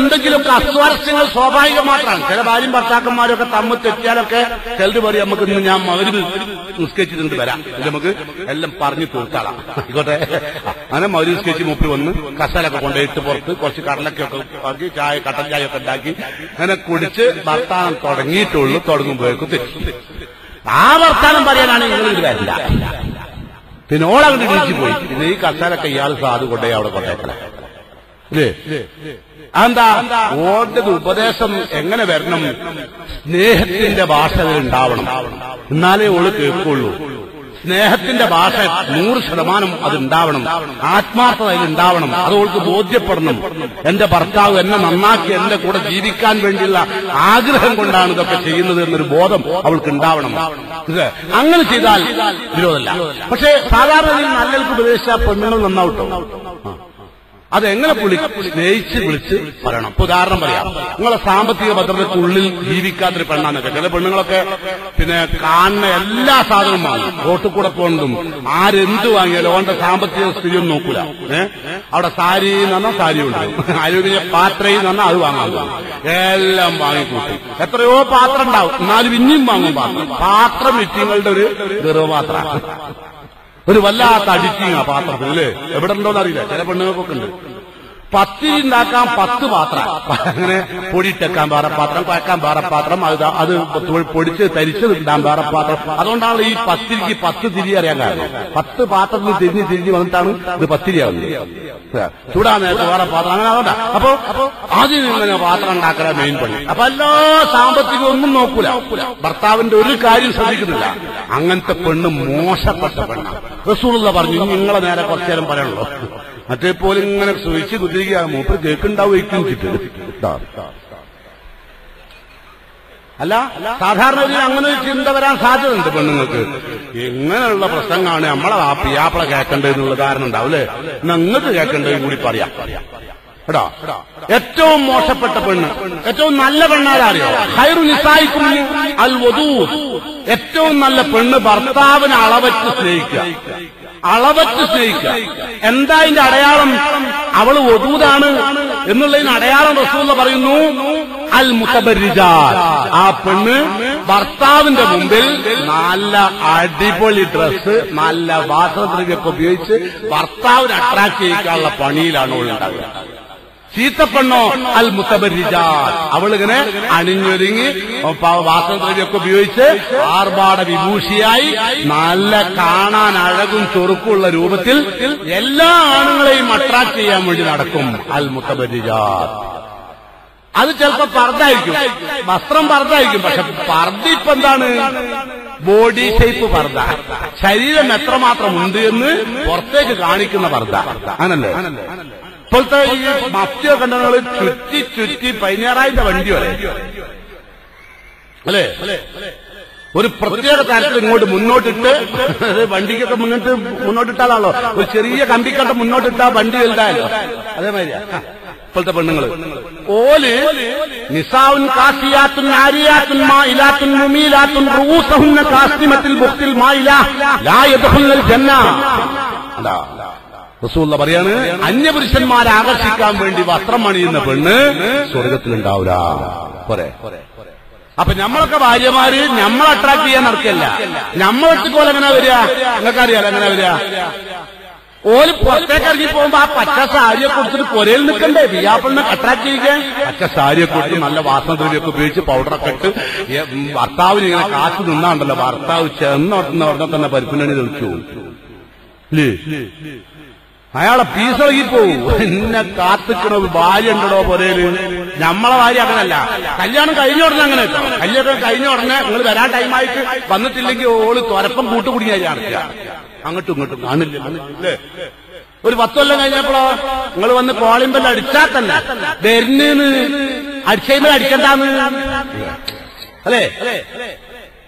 എന്തെങ്കിലുമൊക്കെ അസ്വാരസ്യങ്ങൾ സ്വാഭാവികം മാത്രമാണ്. ചില ഭാര്യയും ഭർത്താക്കന്മാരൊക്കെ തമ്മിൽ തെറ്റിയാലൊക്കെ ചിലര് പറയും നമുക്ക് ഇന്ന് ഞാൻ മകര് നിസ്കരിച്ചിട്ടുണ്ട് വരാം. ഇത് നമുക്ക് എല്ലാം പറഞ്ഞു തീർത്താളാം. ആയിക്കോട്ടെ. അങ്ങനെ മകരി നിസ്കരിച്ച് മുപ്പി വന്ന് കസാലൊക്കെ കൊണ്ടുപോയിട്ട് പുറത്ത് കുറച്ച് കടലൊക്കെ ഒക്കെ ആക്കി ചായ കട്ടൻ ചായ ഒക്കെ ഉണ്ടാക്കി. അങ്ങനെ കുടിച്ച് ഭർത്താനം തുടങ്ങിയിട്ടുള്ളൂ. തുടങ്ങുമ്പോഴേക്കും തെറ്റി ആ വർത്താനം പറയാനാണ് നിങ്ങൾ ഇത് വരില്ല പിന്നെ ഓളങ്ങോട്ട് ഇടിച്ചു പോയി. പിന്നെ ഈ കസാലൊക്കെ ഇയാൾ സാധു കൊണ്ടേ അവിടെ കൊണ്ടേക്കല ഇല്ലേ എന്താ ഓന്റെ ഉപദേശം എങ്ങനെ വരണം? സ്നേഹത്തിന്റെ ഭാഷകൾ ഉണ്ടാവണം. എന്നാലേ ഓൾ കേൾക്കുള്ളൂ. സ്നേഹത്തിന്റെ ഭാഷ നൂറ് ശതമാനം അത് ഉണ്ടാവണം. ആത്മാർത്ഥത അതിൽ ഉണ്ടാവണം. അത് ഓൾക്ക് ബോധ്യപ്പെടണം. എന്റെ ഭർത്താവ് എന്നെ നന്നാക്കി എന്റെ കൂടെ ജീവിക്കാൻ വേണ്ടിയുള്ള ആഗ്രഹം കൊണ്ടാണ് ഇതൊക്കെ ചെയ്യുന്നത് എന്നൊരു ബോധം അവൾക്ക് ഉണ്ടാവണം. അങ്ങനെ ചെയ്താൽ വിരോധമല്ല. പക്ഷേ സാധാരണ നല്ലവർക്ക് ഉപദേശിച്ച പെണ്ണുങ്ങൾ നന്നാവട്ടോ. അതെങ്ങനെ പുള്ളി സ്നേഹിച്ച് വിളിച്ച് പറയണം. ഇപ്പൊ ഉദാഹരണം പറയാം. നിങ്ങളെ സാമ്പത്തിക ഭദ്രതക്കുള്ളിൽ ജീവിക്കാത്തൊരു പെണ്ണാന്നൊക്കെ ചില പെണ്ണുങ്ങളൊക്കെ പിന്നെ കാണുന്ന എല്ലാ സാധനവും വാങ്ങും. റോട്ടിൽ കൂടെ പോകുന്നതും ആരെന്ത് വാങ്ങിയാലും അവന്റെ സാമ്പത്തിക സ്ഥിതി ഒന്നും നോക്കൂല. ഏഹ് അവിടെ സാരി എന്ന് പറഞ്ഞാൽ സാരി ഉണ്ട് ആരോഗ്യ പാത്രയിൽ പറഞ്ഞാൽ അത് വാങ്ങാൻ എല്ലാം വാങ്ങിക്കൂട്ടി. എത്രയോ പാത്രം ഉണ്ടാവും. എന്നാലും ഇനിയും വാങ്ങും പാത്രം. പാത്രം വിറ്റിങ്ങളുടെ ഒരു ഗർഭപാത്രമാണ് ഒരു വല്ലാത്ത അഡിക്റ്റിങ് ആ പാത്രത്തിൽ അല്ലേ? എവിടെ ഉണ്ടോന്നറിയില്ല ചില പെണ്ണുങ്ങൾക്കൊക്കെ ഉണ്ട്. പത്തിരി ഉണ്ടാക്കാൻ പത്ത് പാത്രം. അങ്ങനെ പൊടിയിട്ടേക്കാൻ വേറെ പാത്രം കുഴക്കാൻ വേറെ പാത്രം അത് അത് പൊടിച്ച് തരിച്ചത് ഇടാൻ വേറെ പാത്രം. അതുകൊണ്ടാണ് ഈ പത്തിരിക്ക് പത്ത് തിരി അറിയാൻ കാരണം. പത്ത് പാത്രത്തിൽ തിരിഞ്ഞ് തിരിഞ്ഞ് വന്നിട്ടാണ് ഇത് പത്തിരിയാവുന്നത് ചൂടാൻ നേരത്തെ വേറെ പാത്രം. അങ്ങനെ അതുകൊണ്ടാ. അപ്പൊ ആദ്യം ഇങ്ങനെ പാത്രം ഉണ്ടാക്കല മെയിൻ പണി. അപ്പൊ എല്ലാ സാമ്പത്തികം ഒന്നും നോക്കൂല. ഭർത്താവിന്റെ ഒരു കാര്യം ശ്രദ്ധിക്കുന്നില്ല. അങ്ങനത്തെ പെണ്ണ് മോശപ്പെട്ട പെണ്ണാണ് റസൂലുള്ള പറഞ്ഞു "ഇനി നിങ്ങളെ നേരെ കുറച്ചേരം പറയണല്ലോ മറ്റേ പോലെ ഇങ്ങനെ സുഖിച്ച് കുത്തിരിക്കുക മൂപ്പർ കേൾക്കുണ്ടാവും അല്ല സാധാരണ ഒരു അങ്ങനെ ഒരു ചിന്ത വരാൻ സാധ്യതയുണ്ട് പെണ്ണുങ്ങൾക്ക്. എങ്ങനെയുള്ള പ്രശ്നങ്ങളാണ് നമ്മളെ പിയാപ്പള കേൾക്കേണ്ടതെന്നുള്ള കാരണം ഉണ്ടാവും അല്ലേ? നിങ്ങൾക്ക് കേൾക്കേണ്ടതും കൂടി പറയാം. എടാ ഏറ്റവും മോശപ്പെട്ട പെണ്ണ് ഏറ്റവും നല്ല പെണ്ണാരറിയോ ഹൈറു നിസായിക്കും അൽ വധൂ ഏറ്റവും നല്ല പെണ്ണ് ഭർത്താവിനെ അളവറ്റ് സ്നേഹിക്കുക. അളവറ്റ് സ്നേഹിക്കുക. എന്താ ഇതിന്റെ അടയാളം? അവൾ വധൂതാണ് എന്നുള്ളതിന് അടയാളം റസൂള്ള പറയുന്നു അൽ മുത്തബരിജ ആ പെണ്ണ് ഭർത്താവിന്റെ മുമ്പിൽ നല്ല അടിപൊളി ഡ്രസ്സ് നല്ല വാസ്ത്രദ്രവ്യൊക്കെ ഉപയോഗിച്ച് ഭർത്താവിനെ അട്രാക്ട് ചെയ്യിക്കാനുള്ള പണിയിലാണ് ഉണ്ടാവുക. ചീത്തപ്പെണ്ണോ അൽ മുത്തബരിജാൽ അവളിങ്ങനെ അണിഞ്ഞൊരുങ്ങി വാസദ്രവ്യമൊക്കെ ഉപയോഗിച്ച് ആർഭാട വിഭൂഷിയായി നല്ല കാണാൻ അഴകും ചൊറുക്കുള്ള രൂപത്തിൽ എല്ലാ ആണുങ്ങളെയും അട്രാക്ട് ചെയ്യാൻ വേണ്ടി നടക്കും അൽ മുത്തബരിജാൽ അത് ചിലപ്പോ പർദ്ദായിരിക്കും. വസ്ത്രം പർദ്ദായിരിക്കും. പക്ഷെ പർദ്ദ ഇപ്പൊ എന്താണ്? ബോഡി ഷേപ്പ് പർദ്ദ. ശരീരം എത്രമാത്രം ഉണ്ട് എന്ന് പുറത്തേക്ക് കാണിക്കുന്ന പർദ്ദ. ആണല്ലേ? ഇപ്പോഴത്തെ ഈ മഫ്തിയോ കണ്ടങ്ങൾ ചുറ്റി ചുറ്റി പതിനാറായിരം വണ്ടി വരെ. അല്ലേ? ഒരു പ്രത്യേക തരത്തിൽ ഇങ്ങോട്ട് മുന്നോട്ടിട്ട് വണ്ടിക്കൊക്കെ മുന്നോട്ട് മുന്നോട്ടിട്ടാലോ ഒരു ചെറിയ കമ്പിക്കട്ട മുന്നോട്ടിട്ടാ വണ്ടി വലുതായാലോ അതേമാതിരിയാ. ഇപ്പോഴത്തെ പെണ്ണുങ്ങൾ. ഓൽ നിസാവുൻ കാസിയാത്തുൻ ആരിയാത്തുൻ മായിലാത്തുൻ മുമീലാത്തുൻ റൂസഹുന്ന കാസ്തിമത്തിൽ ബുഖ്തിൽ മായില ലാ ലായ ജന്ന. അതാ റസൂള്ള പറയാണ് അന്യപുരുഷന്മാരെ ആകർഷിക്കാൻ വേണ്ടി വസ്ത്രം അണിയുന്ന പെണ്ണ് സ്വർഗത്തിലുണ്ടാവൂല. പോരെ? അപ്പൊ നമ്മളൊക്കെ ഭാര്യമാര് നമ്മൾ അട്രാക്ട് ചെയ്യാൻ നടക്കല്ല. പോലെ എങ്ങനെ വരിക? നിങ്ങൾക്കറിയാലോ എങ്ങനെ വരിക? ഓൽ പുറത്തേക്ക് ഇറങ്ങി പോകുമ്പോ ആ പച്ച സാരിയൊക്കെ കൊടുത്തിട്ട് പുരയിൽ നിൽക്കണ്ടേ? ബിയാപ്പിളിനെ അട്രാക്ട് ചെയ്യുക. പച്ച സാരിയൊക്കെ കൊടുത്ത് നല്ല വാസന ദ്രവ്യൊക്കെ ഉപയോഗിച്ച് പൗഡറൊക്കെ ഇട്ട് ഭർത്താവിന് ഇങ്ങനെ കാത്തു നിന്നാണ്ടല്ലോ. ഭർത്താവ് ചെന്ന് പറഞ്ഞാൽ തന്നെ പരിപ്പിനണി തെളിച്ചു. അയാളെ പീസളകി പോവും എന്നെ കാത്തിക്കണ ഒരു ഭാര്യ ഉണ്ടോ പൊരയിൽ നമ്മളെ ഭാര്യ അങ്ങനല്ല. കല്യാണം കഴിഞ്ഞ ഉടനെ അങ്ങനെ കല്യാണം കഴിഞ്ഞ ഉടനെ നിങ്ങൾ വരാൻ ടൈമായിട്ട് വന്നിട്ടില്ലെങ്കിൽ ഓൾ തുരപ്പം നടക്കുക അങ്ങോട്ടും ഇങ്ങോട്ടും കാണില്ല. അല്ലേ? ഒരു പത്ത് കൊല്ലം കഴിഞ്ഞപ്പോഴോ നിങ്ങൾ വന്ന് കോളിമ്പല്ല അടിച്ചാൽ തന്നെ. വരുന്നേന്ന്. അടിച്ചതിന് അടിക്കണ്ടാന്ന്. അല്ലേ?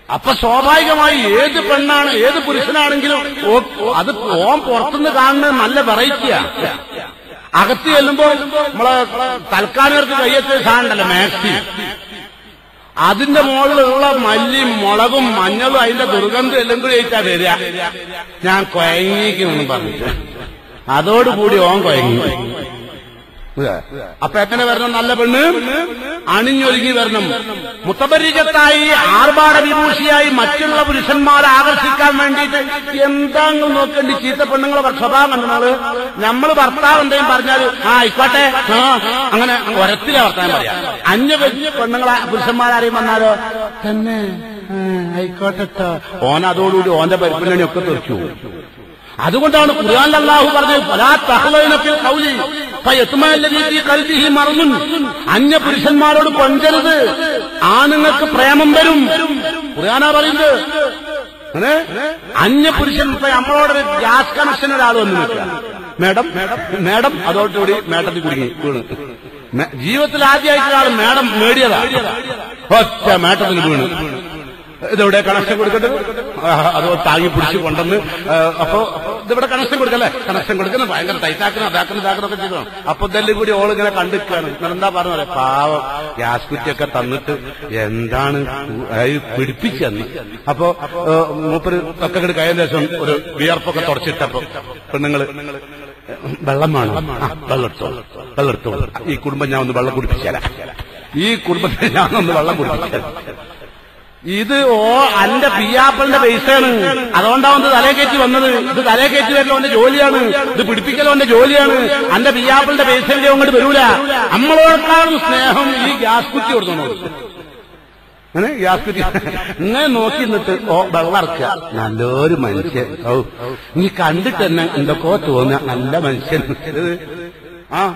അപ്പൊ സ്വാഭാവികമായി ഏത് പെണ്ണാണ് ഏത് പുരുഷനാണെങ്കിലും അത് ഓം പുറത്തുനിന്ന് കാണുന്നത് നല്ല വെറൈറ്റിയാ അകത്ത് ചെല്ലുമ്പോ നമ്മളെ തൽക്കാലികർക്ക് കയ്യത്തെ സാധനല്ല മാക്സി അതിന്റെ മുകളിലുള്ള മല്ലിയും മുളകും മഞ്ഞളും അതിന്റെ ദുർഗന്ധം എല്ലാം ആയിട്ടാ വരിക. ഞാൻ കൊയങ്ങിക്കുമെന്ന് പറഞ്ഞിട്ട്. അതോടുകൂടി ഓം കൊയങ്ങി. അപ്പൊ എങ്ങനെ വരണം? നല്ല പെണ്ണ് അണിഞ്ഞൊരുങ്ങി വരണം. മുത്തപരിചത്തായി ആർഭാട വിഭൂഷിയായി മറ്റുള്ള പുരുഷന്മാരെ ആകർഷിക്കാൻ വേണ്ടിയിട്ട് എന്താ നോക്കേണ്ടി ചീത്ത പെണ്ണുങ്ങളെ സ്വഭാവം കണ്ടത് നമ്മൾ ഭർത്താവ് എന്തെങ്കിലും പറഞ്ഞാൽ ആ ആയിക്കോട്ടെ. അങ്ങനെ ഒരത്തിലെ വർത്താനം പറയാം. അന്യ പെണ്ണുങ്ങളെ പുരുഷന്മാരാരെയും വന്നാലോ തന്നെ ആയിക്കോട്ടെ ഓൻ ഓന്റെ പരിപ്പിണിയൊക്കെ തെറിച്ചു അതുകൊണ്ടാണ് ഖുർആൻ അള്ളാഹു പറഞ്ഞത് പല തഹ്ലൈനഫിൽ ഖൗലി. മറദുൻ അന്യ പുരുഷന്മാരോട് കൊഞ്ചരുത് ആണുങ്ങൾക്ക് പ്രേമം വരും. ഖുർആനാ പറയുന്നത് അന്യ പുരുഷൻ നമ്മളോട് ഗ്യാസ് കണക്ഷൻ ഒരാൾ വന്നു നിൽക്കുക മേഡം മേഡം അതോടുകൂടി മേഡത്തിൽ കുടുങ്ങി വീണ്. ജീവിതത്തിൽ ആദ്യമായിട്ട് മേഡം മേടിയതാ ഒറ്റ മേട്ടത്തിന് വീണ്. ഇതെവിടെ കണക്ഷൻ കൊടുക്കട്ടെ? അതോ താങ്ങി പിടിച്ച് കൊണ്ടെന്ന് അപ്പോ ഇതിവിടെ കണക്ഷൻ കൊടുക്കല്ലേ? കണക്ഷൻ കൊടുക്കുന്നത് ഭയങ്കര ടൈറ്റാക്കണം അതാക്കണം ഇതാക്കണം ഒക്കെ ചെയ്തോ. അപ്പൊ ഇതെല്ലാം കൂടി ഓളിങ്ങനെ കണ്ടിക്കാണ് എന്താ പറഞ്ഞ പാവം. ഗ്യാസ് കുറ്റിയൊക്കെ തന്നിട്ട് എന്താണ് പിടിപ്പിച്ചെന്ന് അപ്പൊ മൂപ്പര് കൂടി കഴിഞ്ഞ ദിവസം ഒരു വിയർപ്പൊക്കെ തുടച്ചിട്ടപ്പോ പെണ്ണുങ്ങൾ വെള്ളം വേണം. വെള്ളെടുത്തോ വെള്ളം എടുത്തോ. വെള്ളം എടുത്തോ. ഈ കുടുംബം ഞാൻ ഒന്ന് വെള്ളം കുടിപ്പിച്ചാലാ ഈ കുടുംബത്തിൽ ഞാൻ ഒന്ന് വെള്ളം കുടിപ്പിച്ചാൽ ഇത് ഓ അന്റെ പിയാപ്പളിന്റെ പൈസയാണ്. അതുകൊണ്ടാണ് തലേ കയറ്റി വന്നത്. ഇത് തലേ കയറ്റി വരലോ ജോലിയാണ്. ഇത് പിടിപ്പിക്കലോ എന്റെ ജോലിയാണ്. അന്റെ പിയാപ്പളിന്റെ പൈസ അങ്ങോട്ട് വരൂല. നമ്മളോടൊക്കാളും സ്നേഹം ഈ ഗ്യാസ് കുറ്റി കുറ്റി. ഇങ്ങനെ നോക്കി നിന്നിട്ട് ഓ വെള്ളം ഇറക്കുക നല്ലൊരു മനുഷ്യൻ. ഓ നീ കണ്ടിട്ട് തന്നെ എന്തൊക്കെ തോന്നുക. നല്ല മനുഷ്യൻ. ആ.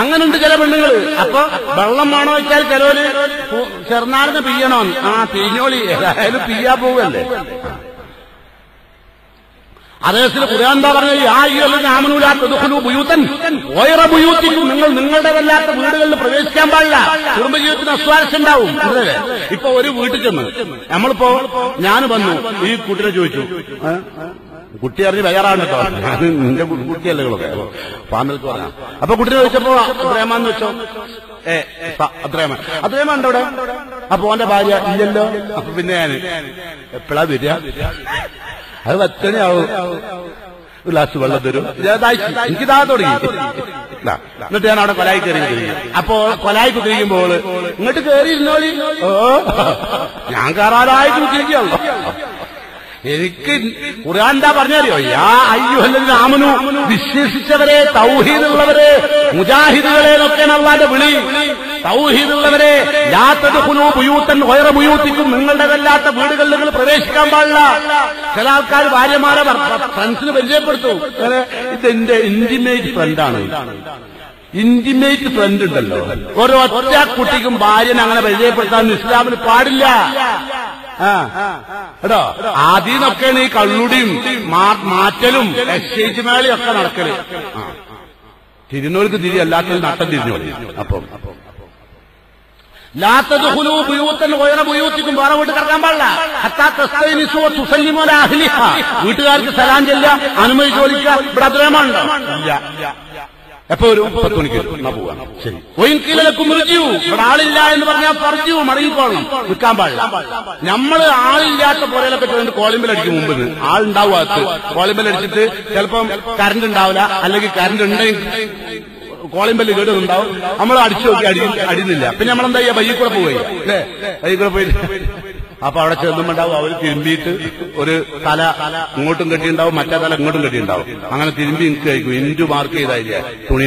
അങ്ങനുണ്ട് ചില പെണ്ണുങ്ങൾ. അപ്പൊ വെള്ളം വേണോ വെച്ചാൽ ചിലവര് ചെറുനാടിന് പിയ്യണോ ആ പിഞ്ഞോളി ഏതായാലും പിയ്യാ പോവല്ലേ. അദ്ദേഹത്തിന് ഖുർആൻ എന്താ പറഞ്ഞത്? ആ ഈ ആമനൂലാത്ത ബുയൂത്തൻ ഓയറ ബുയൂത്തിക്കും നിങ്ങൾ നിങ്ങളുടേതല്ലാത്ത വീടുകളിൽ പ്രവേശിക്കാൻ പാടില്ല. കുടുംബജീവിതത്തിന് അസ്വാരസ്യം ഉണ്ടാവും? ഇപ്പൊ ഒരു വീട്ടിൽ ചെന്ന് നമ്മളിപ്പോ ഞാൻ വന്നു. ഈ കുട്ടിനെ ചോദിച്ചു? കുട്ടി അറിഞ്ഞ് ബേറാണ് കേട്ടോ. അത് നിന്റെ കുട്ടിയല്ലേ ഫാമിലിക്ക് പറഞ്ഞ. അപ്പൊ കുട്ടി ചോദിച്ചപ്പോ അത്രേമാന്ന് വെച്ചോ? ഏ അത്രേമ അത്രേമ ഉണ്ടോ അവിടെ? അപ്പൊ ഓന്റെ ഭാര്യ ഇല്ലല്ലോ? അപ്പൊ പിന്നെ ഞാൻ എപ്പോഴാ വരിക? അത് പത്തണിയാവും ഒരു ഗ്ലാസ് വെള്ളം തരും. എനിക്ക് താ തുടങ്ങി. എന്നിട്ട് ഞാൻ അവിടെ കൊലായി കയറി അപ്പോ കൊലായി കുത്തിരിക്കുമ്പോൾ ഇങ്ങോട്ട് കയറി ഇരുന്നോളി ഓ ഞാൻ കയറാനായിട്ട് തിരികെയുള്ളൂ എനിക്ക് ഖുർആൻ എന്താ പറഞ്ഞറിയോ? യാ അയ്യുഹല്ലദീന ആമനു വിശ്വസിച്ചവരെ തൗഹീദുള്ളവരെ മുജാഹിദുകളെ എന്നൊക്കെയാണ് അള്ളാന്റെ വിളി. തൗഹീദുള്ളവരെ യാത്ര ബുയൂത്തൻ വയറ ബുയൂത്തിക്കും നിങ്ങളുടെതല്ലാത്ത വീടുകളിൽ നിങ്ങൾ പ്രവേശിക്കാൻ പാടില്ല. ചില ആൾക്കാർ ഭാര്യമാരെ ഫ്രണ്ട്സിന് പരിചയപ്പെടുത്തു. ഇത് എന്റെ ഇന്റിമേറ്റ് ഫ്രണ്ടാണ് ഇന്റിമേറ്റ് ഫ്രണ്ട് ഉണ്ടല്ലോ. ഓരോ ഒറ്റ കുട്ടിക്കും ഭാര്യനെ അങ്ങനെ പരിചയപ്പെടുത്താൻ ഇസ്ലാമിന് പാടില്ല. കേട്ടോ ആദ്യമൊക്കെയാണ് ഈ കള്ളുടിയും മാറ്റലും എക്സ്ചേഞ്ച് മേളയും ഒക്കെ നടക്കൽ. ആ. തിരിഞ്ഞോർക്ക് തിരി അല്ലാത്തത് നട്ടം തിരിഞ്ഞോളി. അപ്പം. ലാത്തതുഹുലു ബുയൂത്തൻ വയറ ബുയൂത്തിക്കും വേറെ വീട്ടിൽ കിടക്കാൻ പാടില്ല. വീട്ടുകാർക്ക് സലാം അനുമതി ചോദിക്കുക ഇവിടെ അത്രേമുണ്ടോ ഇല്ല. എപ്പോ ഒരു പത്ത് മണിക്ക് പോവാം. ഇവിടെ ആളില്ല എന്ന് പറഞ്ഞാൽ പറഞ്ഞു മടങ്ങിക്കോളണം. നിൽക്കാൻ പാടില്ല. നമ്മൾ ആളില്ലാത്ത പോലെയൊക്കെ ചോദിച്ചു കോളിമ്പൽ അടിക്കും മുമ്പ് ആളുണ്ടാവും അകത്ത്. കോളിമ്പൽ അടിച്ചിട്ട് ചിലപ്പം കറണ്ട് ഉണ്ടാവില്ല. അല്ലെങ്കിൽ കറണ്ട് ഉണ്ടെങ്കിൽ കോളിമ്പല്ല് കേടുന്നുണ്ടാവും നമ്മൾ അടിച്ചു നോക്കി അടി അടിയുന്നില്ല. പിന്നെ നമ്മളെന്താ ചെയ്യാ ബൈക്കിൽ കൂടെ പോവുക അല്ലേ? ബൈക്കിൽ കൂടെ പോയി അപ്പൊ അവിടെ ചെന്നുമുണ്ടാവും അവർ തിരുമ്പിയിട്ട് ഒരു തല ഇങ്ങോട്ടും കെട്ടിയുണ്ടാവും മറ്റേ തല ഇങ്ങോട്ടും കെട്ടിയുണ്ടാവും. അങ്ങനെ തിരുമ്പി ഇൻക്ക് കഴിക്കും. ഇഞ്ചു മാർക്ക് ചെയ്തായില്ലേ തുണി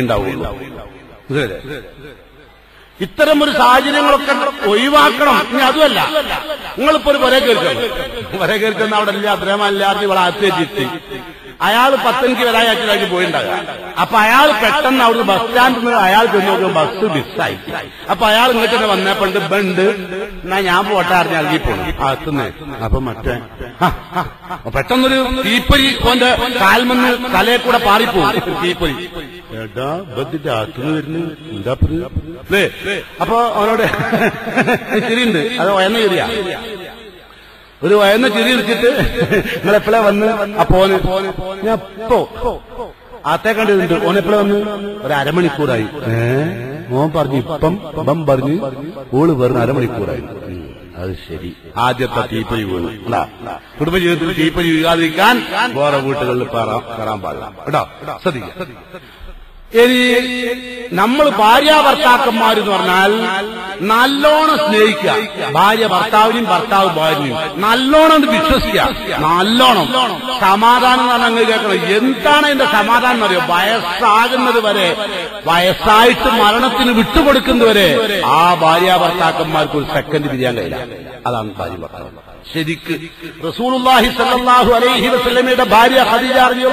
മനസ്സിലായില്ലേ? ഇത്തരം ഒരു സാഹചര്യങ്ങളൊക്കെ ഒഴിവാക്കണം. ഇനി അതുമല്ല. നിങ്ങളിപ്പോ ഒരു പുര കേൾക്കുന്നു പുര കേൾക്കുന്ന അവിടെ ഇല്ല. അത്രയും അല്ലാതെ ഇവിടെ അകത്തേറ്റി അയാൾ പത്തനിക്ക് വരാനായിട്ട് പോയിണ്ടാകുക അപ്പൊ അയാൾ പെട്ടെന്ന് അവിടെ ബസ് സ്റ്റാൻഡിൽ നിന്ന് അയാൾ ചെന്ന് നോക്കുമ്പോൾ ബസ് മിസ്സായി അപ്പൊ അയാൾ ഇങ്ങോട്ട് തന്നെ വന്നപ്പോണ്ട് ബണ്ട് എന്നാ ഞാൻ പോട്ടെ അറിഞ്ഞ് ഇറങ്ങി പോണു. അകത്തുനിന്ന് അപ്പൊ മറ്റേ പെട്ടെന്നൊരു തീപ്പൊരി ഓന്റെ കാൽമെന്ന് തലയെ കൂടെ പാറിപ്പോകും തീപ്പൊരി. എടാ അപ്പൊ അവനോട് ശരിയുണ്ട് അത് വയന്ന ചിരിയാ ഒരു വയന്ന ചിരി ഇരിച്ചിട്ട് നിങ്ങൾ എപ്പോഴാ വന്ന്? അപ്പോന് ഞാൻ അത്തേ കണ്ടിട്ടുണ്ട്. ഓൻ എപ്പോഴാ വന്ന്? ഒരു അരമണിക്കൂറായി. ഏ? മോൻ പറഞ്ഞു ഇപ്പം ഇപ്പം പറഞ്ഞു ഓൾ വെറും അരമണിക്കൂറായി. അത് ശരി. ആദ്യത്തെ തീപ്പൊരി വീണു. കുടുംബജീവിതത്തിൽ തീപ്പൊരി വീഴാതിരിക്കാൻ വേറെ വീട്ടുകളിൽ കയറാൻ പാടില്ല. കേട്ടോ? ശ്രദ്ധിക്കാം. ഇനി നമ്മൾ ഭാര്യ ഭർത്താക്കന്മാരെന്ന് പറഞ്ഞാൽ നല്ലോണം സ്നേഹിക്കുക. ഭാര്യ ഭർത്താവിനെയും ഭർത്താവ് ഭാര്യയും നല്ലോണം വിശ്വസിക്കുക. നല്ലോണം. സമാധാനം എന്ന് പറഞ്ഞാൽ കേൾക്കണം. എന്താണ് എന്റെ സമാധാനം എന്നറിയോ വയസ്സാകുന്നത് വരെ വയസ്സായിട്ട് മരണത്തിന് വിട്ടുകൊടുക്കുന്നവരെ ആ ഭാര്യ ഭർത്താക്കന്മാർക്ക് ഒരു സെക്കൻഡ് തിരിയാൻ കഴിയില്ല. അതാണ് ഭാര്യ ഭർത്താവ്. ശരിക്ക് റസൂലുള്ളാഹി അലൈഹി വസല്ലമയുടെ ഭാര്യ അൻഹ